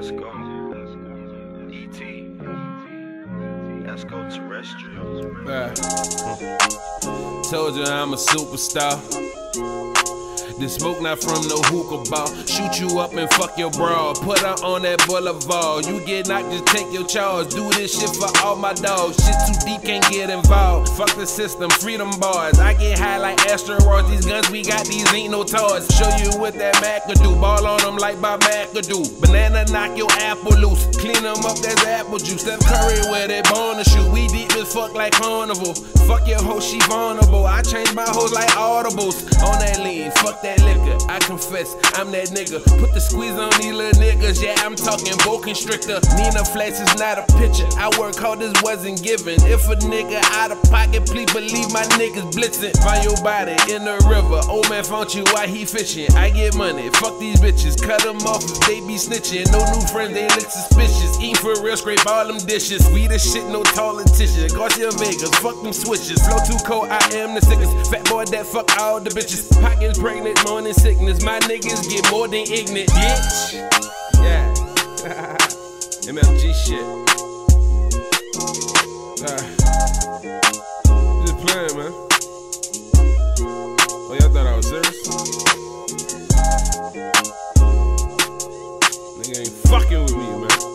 Let's go. ET. Let's go terrestrial. Yeah. Told you I'm a superstar. The smoke not from no hookah ball. Shoot you up and fuck your bra. Put her on that boulevard. You get knocked, just take your charge. Do this shit for all my dogs. Shit too deep, can't get involved. Fuck the system, freedom bars. I get high like asteroids. These guns we got, these ain't no toys. Show you what that Mac could do. Ball on them like Bob do. Banana knock your apple loose. Clean them up, that's apple juice. Steph Curry where they born to shoot. We deep fuck like carnival. Fuck your hoe, she vulnerable. I change my hoes like audibles. On that lean, fuck that liquor. I confess, I'm that nigga. Put the squeeze on these little niggas. Yeah, I'm talking boa constrictor. Nina Flex is not a picture. I work hard, this wasn't given. If a nigga out of pocket, please believe my niggas blitzing. Find your body in the river. Old man found you while he fishing. I get money, fuck these bitches. Cut them off if they be snitching. No new friends, they look suspicious. Eat for real, scrape all them dishes. We the shit, no politician. Garcia Vegas, fuck them switches. Flow too cold, I am the sickest. Fat boy that fuck all the bitches. Pockets pregnant, morning sickness. My niggas get more than ignorant, bitch. Yeah. MFG shit. Uh, just playing, man. Oh, y'all thought I was serious? Nigga ain't fucking with me, man.